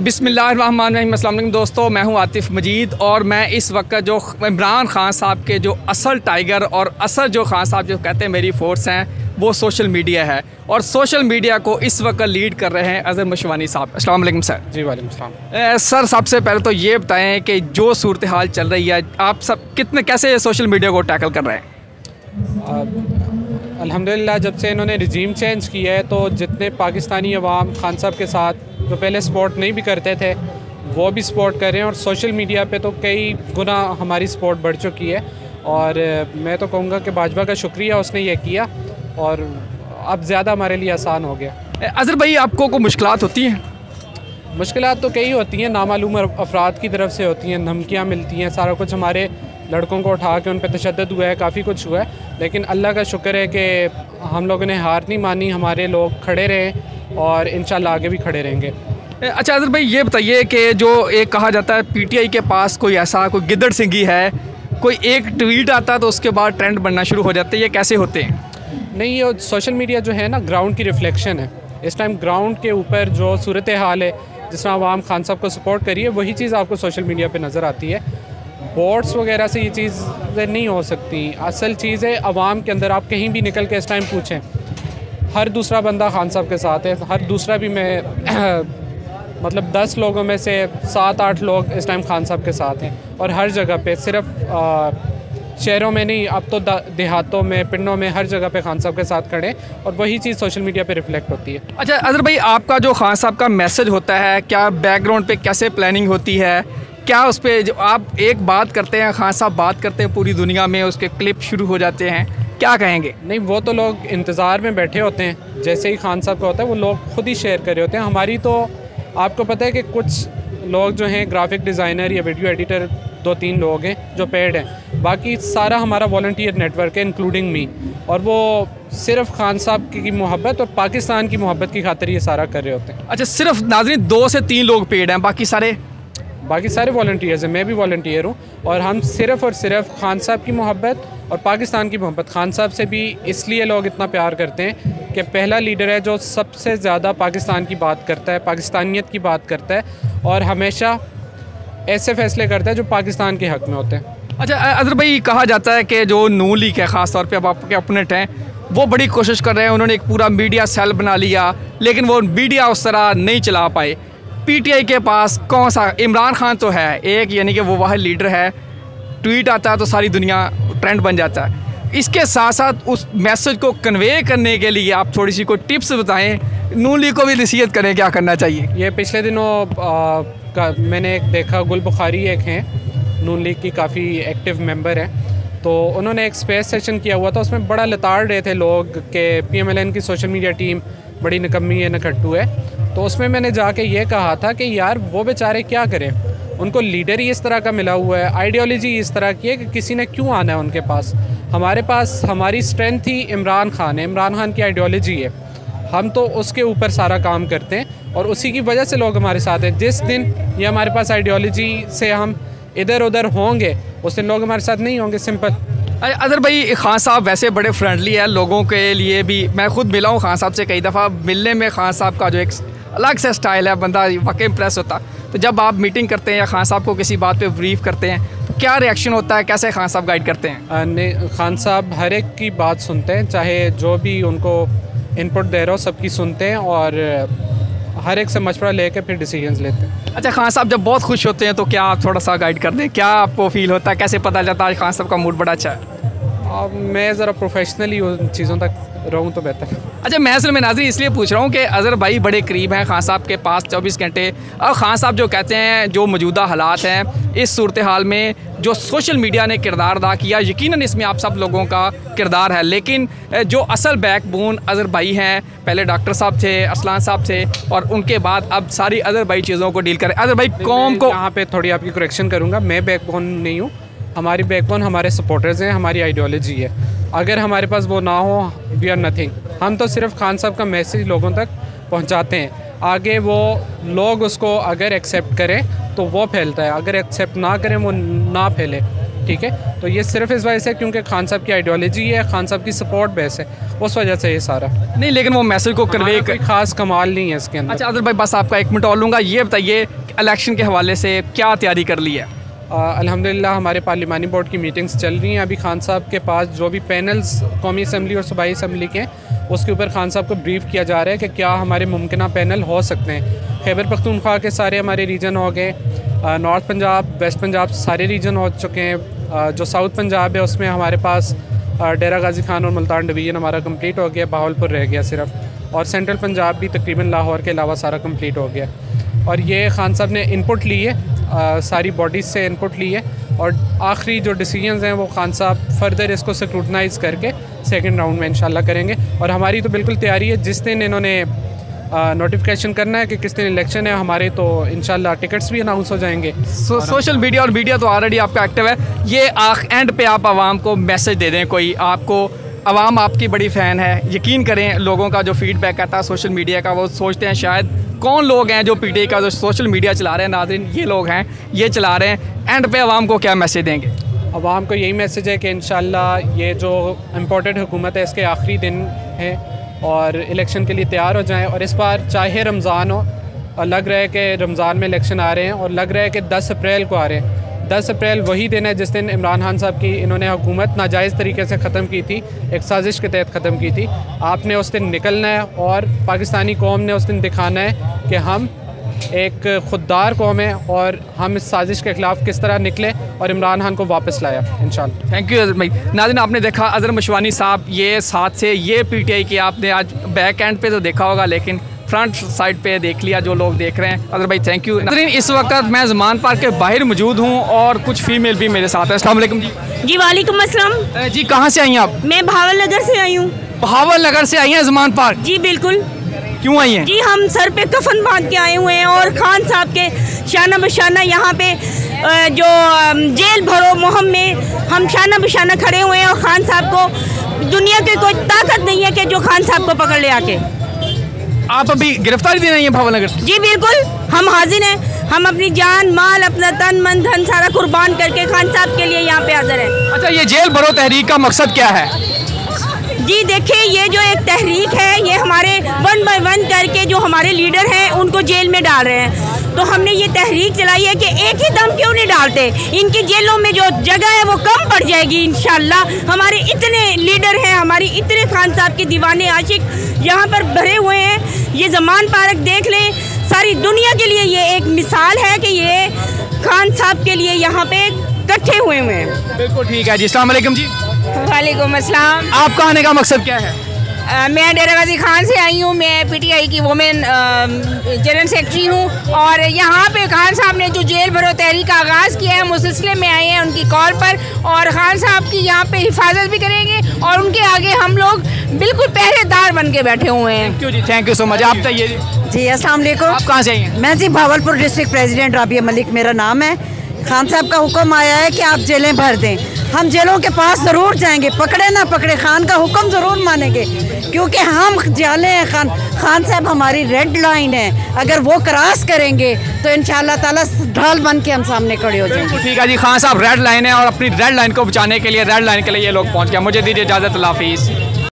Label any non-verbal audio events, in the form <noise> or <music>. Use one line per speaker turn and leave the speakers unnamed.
बिसमीम दोस्तों मैं हूँ आतिफ मजीद और मैं इस वक्त जो इमरान खान साहब के जो असल टाइगर और असल जो खान साहब जो कहते हैं मेरी फोर्स हैं वो सोशल मीडिया है और सोशल मीडिया को इस वक्त लीड कर रहे हैं अज़हर मशवानी साहब। अस्सलाम सर।
जी वालेकुम
सर सबसे पहले तो ये बताएँ कि जो सूरत हाल चल रही है आप सब कितने कैसे सोशल मीडिया को टैकल कर रहे हैं?
अल्हम्दुलिल्लाह जब से इन्होंने रिजीम चेंज किया है तो जितने पाकिस्तानी अवाम खान साहब के साथ जो पहले सपोर्ट नहीं भी करते थे वो भी सपोर्ट कर रहे हैं और सोशल मीडिया पे तो कई गुना हमारी सपोर्ट बढ़ चुकी है। और मैं तो कहूँगा कि भाजपा का शुक्रिया उसने ये किया और अब ज़्यादा हमारे लिए आसान हो गया।
अज़र भाई आपको कोई मुश्किल होती हैं?
मुश्किल तो कई होती हैं नामालूम अफराद की तरफ़ से होती हैं धमकियाँ मिलती हैं सारा कुछ हमारे लड़कों को उठा के उन पर तशद हुआ है काफ़ी कुछ हुआ है। लेकिन अल्लाह का शुक्र है कि हम लोगों ने हार नहीं मानी हमारे लोग खड़े रहे और इन आगे भी खड़े रहेंगे।
अच्छा अजर भाई, ये बताइए कि जो एक कहा जाता है, पीटीआई के पास कोई ऐसा, कोई गिदड़ सिंगी है, कोई एक ट्वीट आता है तो उसके बाद ट्रेंड बनना शुरू हो जाते हैं ये कैसे होते हैं?
नहीं, ये सोशल मीडिया जो है ना, ग्राउंड की रिफ्लेक्शन है। इस टाइम ग्राउंड के ऊपर जो सूरत हाल है, जिस तरह आवाम खान साहब को सपोर्ट करिए, वही चीज़ आपको सोशल मीडिया पे नज़र आती है। बोर्ड्स वगैरह से ये चीज़ नहीं हो सकती। असल चीज़ है, आवाम के अंदर आप कहीं भी निकल के इस टाइम पूछें हर दूसरा बंदा खान साहब के साथ है। हर दूसरा भी मैं <clears throat> मतलब दस लोगों में से सात, आठ लोग इस टाइम खान साहब के साथ हैं। और हर जगह पे, सिर्फ़ शहरों में नहीं, अब तो देहातों में, पिंडों में हर जगह पे खान साहब के साथ खड़े और वही चीज़ सोशल मीडिया पे रिफ्लेक्ट होती है।
अच्छा अजहर भाई, आपका जो खान साहब का मैसेज होता है, क्या बैकग्राउंड पे कैसे प्लानिंग होती है? क्या उस पर जो आप एक बात करते हैं, खान साहब बात करते हैं पूरी दुनिया में, उसके क्लिप शुरू हो जाते हैं। क्या कहेंगे?
नहीं वो तो लोग इंतज़ार में बैठे होते हैं। जैसे ही खान साहब का होता है वो लोग खुद ही शेयर कर रहे होते हैं। हमारी तो आपको पता है कि कुछ लोग जो हैं ग्राफिक डिज़ाइनर या वीडियो एडिटर दो तीन लोग हैं जो पेड हैं। बाकी सारा हमारा वॉल्टियर नेटवर्क है इंक्लूडिंग मी और वो सिर्फ़ खान साहब की मोहब्बत और पाकिस्तान की मोहब्बत की खातर ये सारा कर रहे होते हैं।
अच्छा सिर्फ़ नाजरीन दो से तीन लोग पेड हैं बाकी सारे
बाकी सारे वॉल्टियर्स हैं, मैं भी वॉल्टियर हूँ। और हम सिर्फ़ और सिर्फ़ खान साहब की मोहब्बत और पाकिस्तान की मोहब्बत। खान साहब से भी इसलिए लोग इतना प्यार करते हैं कि पहला लीडर है जो सबसे ज़्यादा पाकिस्तान की बात करता है, पाकिस्तानियत की बात करता है और हमेशा ऐसे फैसले करता है जो पाकिस्तान के हक़ में होते हैं।
अच्छा अजहर भाई, कहा जाता है कि जो नू लीग है ख़ास तौर पर अब आपके अपोनेंट हैं, वो बड़ी कोशिश कर रहे हैं, उन्होंने एक पूरा मीडिया सेल बना लिया, लेकिन वो मीडिया उस तरह नहीं चला पाए। पीटीआई के पास कौन सा? इमरान खान तो है एक यानी कि वो वह लीडर है। ट्वीट आता है तो सारी दुनिया ट्रेंड बन जाता है। इसके साथ साथ उस मैसेज को कन्वे करने के लिए आप थोड़ी सी कोई टिप्स बताएँ। नून लीग को भी नसीहत करें क्या करना चाहिए?
ये पिछले दिनों आ, का मैंने एक देखा गुल बुखारी एक हैं। नून लीग की काफ़ी एक्टिव मेंबर हैं। तो उन्होंने एक स्पेस सेशन किया हुआ था उसमें बड़ा लताड़ रहे थे लोग के पीएमएलएन की सोशल मीडिया टीम बड़ी निकम्मी है नखट्टू है। तो उसमें मैंने जाके ये कहा था कि यार, वो बेचारे क्या करें? उनको लीडर ही इस तरह का मिला हुआ है आइडियोलॉजी इस तरह की है कि किसी ने क्यों आना है उनके पास? हमारे पास, हमारी स्ट्रेंथ ही इमरान खान है, इमरान खान की आइडियोलॉजी है। हम तो उसके ऊपर सारा काम करते हैं और उसी की वजह से लोग हमारे साथ हैं। जिस दिन ये हमारे पास आइडियोलॉजी से हम इधर उधर होंगे, उस दिन लोग हमारे साथ नहीं होंगे सिंपल
अदर भाई, खान साहब वैसे बड़े फ्रेंडली है, लोगों के लिए भी। मैं खुद मिला हूँ खान साहब से कई दफ़ा। मिलने में खान साहब का जो एक अलग सा स्टाइल है बंदा वाकई इंप्रेस होता। तो जब आप मीटिंग करते हैं या खान साहब को किसी बात पे ब्रीफ करते हैं तो क्या रिएक्शन होता है? कैसे खान साहब गाइड करते
हैं? खान साहब हर एक की बात सुनते हैं चाहे जो भी उनको इनपुट दे रहे हो सबकी सुनते हैं और हर एक से मशवरा लेकर फिर डिसीज़न लेते हैं।
अच्छा खान साहब जब बहुत खुश होते हैं तो क्या आप थोड़ा सा गाइड कर दें क्या आपको फील होता है? कैसे पता चलता है खान साहब का मूड बड़ा अच्छा है?
मैं ज़रा प्रोफेशनली उन चीज़ों तक रहूँ तो बेहतर।
अच्छा मैं असल में नाजरी इसलिए पूछ रहा हूँ कि अज़हर भाई बड़े करीब हैं खान साहब के पास चौबीस घंटे। और खान साहब जो कहते हैं जो मौजूदा हालात हैं इस सूरत हाल में जो सोशल मीडिया ने किरदार अदा किया यकीन इसमें आप सब लोगों का किरदार है। लेकिन जो असल बैकबोन अज़हर भाई हैं पहले डॉक्टर साहब थे असलान साहब थे और उनके बाद अब सारी अज़हर भाई चीज़ों को डील करें। अज़हर भाई कौम को
यहाँ पर थोड़ी आपकी करेक्शन करूँगा। मैं बैकबोन नहीं हूँ। हमारी बैकबोन हमारे सपोर्टर्स हैं हमारी आइडियोलॉजी है। अगर हमारे पास वो ना हो वी आर नथिंग हम तो सिर्फ़ खान साहब का मैसेज लोगों तक पहुंचाते हैं। आगे वो लोग उसको अगर एक्सेप्ट करें तो वो फैलता है। अगर एक्सेप्ट ना करें वो ना फैले। ठीक है? तो ये सिर्फ़ इस वजह से क्योंकि खान साहब की आइडियोलॉजी है खान साहब की सपोर्ट बेस है। उस वजह से ये सारा।
नहीं लेकिन वो मैसेज को
हमारा कोई ख़ास कमाल नहीं है इसके अंदर।
अच्छा अदर भाई बस आपका एक मिनट और लूँगा। ये बताइए इलेक्शन के हवाले से क्या तैयारी कर ली है?
अल्हम्दुलिल्लाह, हमारे पार्लिमानी बोर्ड की मीटिंग्स चल रही हैं। अभी खान साहब के पास जो भी पैनल्स, कौमी असम्बली और सूबाई असम्बली के उसके ऊपर खान साहब को ब्रीफ किया जा रहा है कि क्या हमारे मुमकिन पैनल हो सकते हैं। खैबर पख्तूनख्वा के सारे हमारे रीजन हो गए नॉर्थ पंजाब, वेस्ट पंजाब सारे रीजन हो चुके हैं जो साउथ पंजाब है, उसमें हमारे पास डेरा गाजी खान और मुल्तान डिवीज़न हमारा कंप्लीट हो गया बावलपुर रह गया सिर्फ़, और सेंट्रल पंजाब भी तकरीबन लाहौर के अलावा सारा कंप्लीट हो गया। और ये खान साहब ने इनपुट ली है सारी बॉडीज़ से इनपुट ली है और आखिरी जो डिसीजंस हैं वो खान साहब फर्दर इसको स्क्रूटनाइज करके सेकंड राउंड में इंशाल्लाह करेंगे। और हमारी तो बिल्कुल तैयारी है जिस दिन इन्होंने नोटिफिकेशन करना है कि किस दिन इलेक्शन है हमारे तो इनशाला टिकट्स भी अनाउंस हो जाएँगे।
सो, सोशल मीडिया और मीडिया तो ऑलरेडी आपका एक्टिव है। ये आख एंड पे आप आवाम को मैसेज दे दें कोई आपको आवाम आपकी बड़ी फ़ैन है। यकीन करें, लोगों का जो फीडबैक आता है सोशल मीडिया का, वो सोचते हैं शायद कौन लोग हैं जो पी का जो सोशल मीडिया चला रहे हैं, नाजरीन, ये लोग हैं, ये चला रहे हैं। एंड पे आवाम को क्या मैसेज देंगे?
आवाम को यही मैसेज है कि इन ये जो इम्पोर्टेंट हुकूमत है, इसके आखिरी दिन है और इलेक्शन के लिए तैयार हो जाएँ। और इस बार चाहे रमज़ान हो और लग रहा है कि रमज़ान में इलेक्शन आ रहे हैं और लग रहा है कि दस अप्रैल को आ रहे हैं। दस अप्रैल वही दिन है जिस दिन इमरान खान साहब की इन्होंने हुकूमत नाजायज़ तरीके से ख़त्म की थी, एक साजिश के तहत ख़त्म की थी। आपने उस दिन निकलना है और पाकिस्तानी कौम ने उस दिन दिखाना है कि हम एक खुददार कौम है और हम इस साजिश के ख़िलाफ़ किस तरह निकले और इमरान खान को वापस लाया इन
थैंक यू भाई। नाजिन, आपने देखा अजहर मशवानी साहब, ये साथ से, ये पी टी आई की आपने आज बैक एंड पे तो देखा होगा, लेकिन फ्रंट साइड पे देख लिया जो लोग देख रहे हैं। अदर भाई थैंक यू इस वक्त मैं जमान पार्क के बाहर मौजूद हूँ और कुछ फीमेल भी मेरे साथ है। असल जी।
जी वालेकुम अस्सलाम।
जी कहाँ से आई हैं आप?
मैं भावल नगर से आई हूँ।
भावल नगर से आई हैं जमान पार्क?
जी बिल्कुल।
क्यों आई हैं?
जी हम सर पे कफन बाँध के आए हुए हैं और खान साहब के शाना बशाना यहाँ पे जो जेल भरो मुहम में हम शाना बशाना खड़े हुए हैं और खान साहब को दुनिया की कोई ताकत नहीं है कि जो खान साहब को पकड़ ले आके।
आप अभी गिरफ्तारी देना है भावनगर से?
जी बिल्कुल। हम हाजिर हैं। हम अपनी जान माल अपना तन मन धन सारा कुर्बान करके खान साहब के लिए यहाँ पे हाजिर हैं।
अच्छा ये जेल भरो तहरीक का मकसद क्या है?
जी देखिए ये जो एक तहरीक है ये हमारे वन बाय वन करके जो हमारे लीडर हैं उनको जेल में डाल रहे हैं। तो हमने ये तहरीक चलाई है कि एक ही दम क्यों नहीं डालते? इनकी जेलों में जो जगह है वो कम पड़ जाएगी इन हमारे इतने लीडर हैं हमारी इतने खान साहब के दीवाने आशिक यहाँ पर भरे हुए हैं। ये जमान पार्क देख लें। सारी दुनिया के लिए ये एक मिसाल है कि ये खान साहब के लिए यहाँ पे इकट्ठे हुए हुए हैं।
बिल्कुल ठीक है जी। अलैक्म जी।
वालेकुम अस्सलाम।
आपका आने का मकसद क्या है?
मैं डेरा गाजी खान से आई हूँ। मैं पीटीआई की वुमेन जनरल सेक्रेटरी हूँ। और यहाँ पे खान साहब ने जो जेल भरो तहरीक का आगाज़ किया है हम उस सिलसिले में आए हैं उनकी कॉल पर। और खान साहब की यहाँ पे हिफाजत भी करेंगे। और उनके आगे हम लोग बिल्कुल पहरेदार बन के बैठे हुए हैं।
Thank you ji thank you so much आप चाहिए
जी। अस्सलाम वालेकुम।
आप कहाँ से आई
मैं जी भावलपुर डिस्ट्रिक्ट प्रेसिडेंट राबिया मलिक मेरा नाम है। खान साहब का हुक्म आया है कि आप जेलें भर दें। हम जेलों के पास ज़रूर जाएँगे। पकड़े ना पकड़े, खान का हुक्म ज़रूर मानेंगे। क्योंकि हम जाले हैं खान। खान साहब हमारी रेड लाइन है। अगर वो क्रॉस करेंगे तो इन ताला ढाल बन के हम सामने खड़े हो जाएँगे।
ठीक है जी, खान साहब रेड लाइन है और अपनी रेड लाइन को बचाने के लिए रेड लाइन के लिए ये लोग पहुँच गए। मुझे दीजिए इजाज़त हाफिज़।